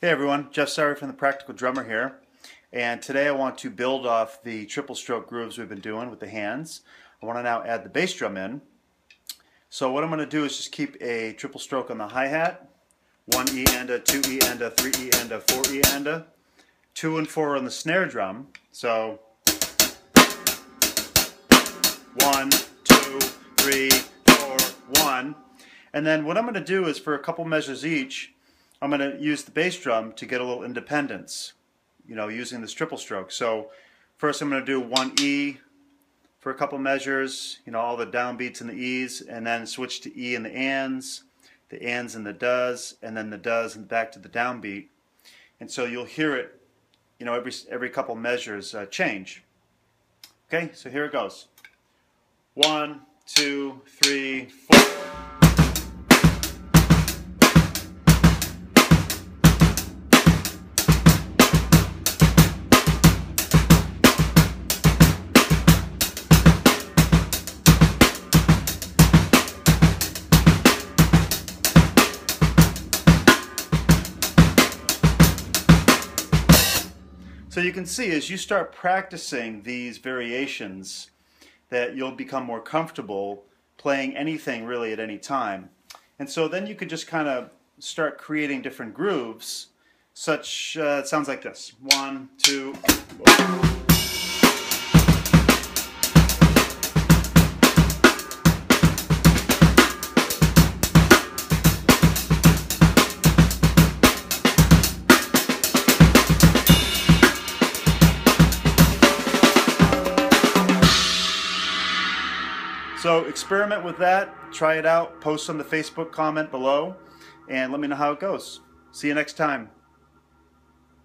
Hey everyone, Jeff Saari from the Practical Drummer here. And today I want to build off the triple stroke grooves we've been doing with the hands. I want to now add the bass drum in. So what I'm going to do is just keep a triple stroke on the hi-hat, one E and a, two E and a, three E and a, four E and a, two and four on the snare drum. So one, two, three, four, one. And then what I'm going to do is for a couple measures each, I'm going to use the bass drum to get a little independence, you know, using this triple stroke. So first I'm going to do one E for a couple measures, you know, all the downbeats and the E's, and then switch to E and the ands, the ands and the does, and then the does and back to the downbeat. And so you'll hear it, you know, every, every couple measures uh, change. Okay, so here it goes. One, two, three, four. So you can see as you start practicing these variations that you'll become more comfortable playing anything really at any time. And so then you could just kind of start creating different grooves such, uh, it sounds like this. One, two, So experiment with that, try it out, post on the Facebook comment below, and let me know how it goes. See you next time.